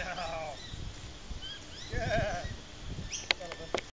Yeah. Yeah.